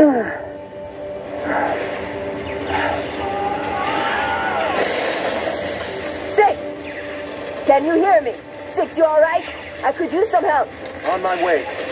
Six! Can you hear me? Six, you alright? I could use some help. On my way.